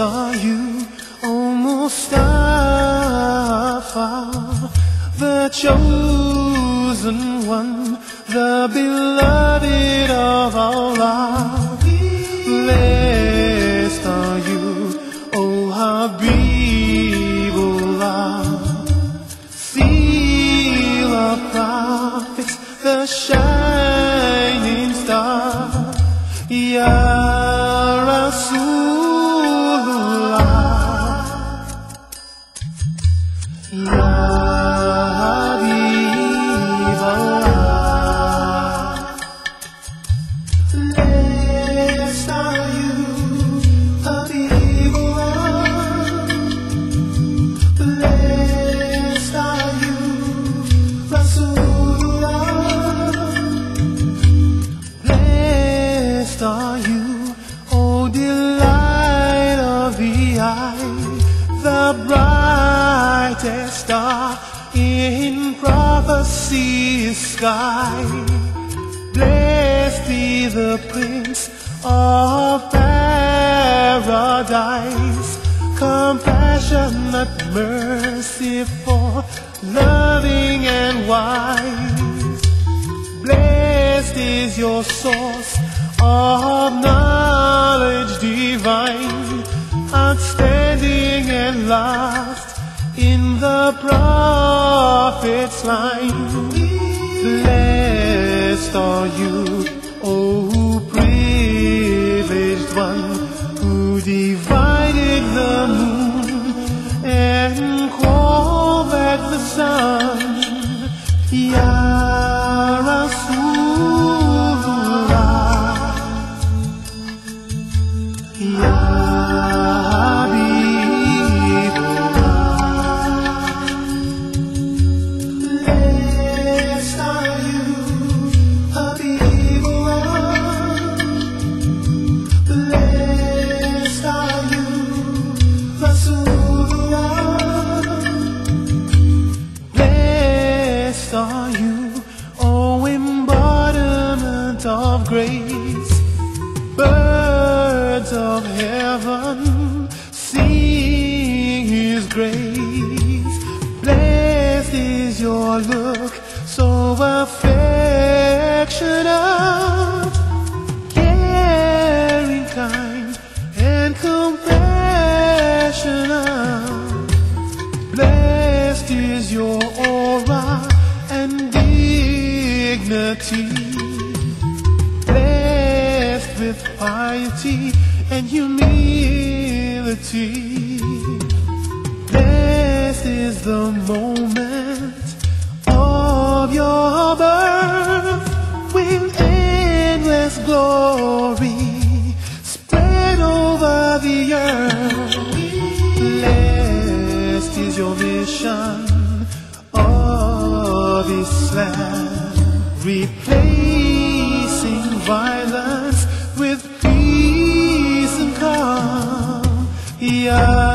Are you, O Mustafa, the chosen one, the beloved of Allah. Blessed are you, O Habibullah, seal of prophets, the shining star. Ya Ya prophecy's sky. Blessed be the Prince of Paradise, compassionate, merciful, loving and wise. Blessed is your source of knowledge divine, outstanding and last in the prophet's line. Blessed are you, O privileged one, who divided the moon and called back the sun. Ya Are you, O embodiment of grace, birds of heaven sing His grace. Blessed is your look, so affectionate, caring, kind, and compassionate. Blessed is your dignity. Blessed with piety and humility. Blessed is the moment of your birth with endless glory spread over the earth. Blessed is your mission of Islam, replacing violence with peace and calm. Ya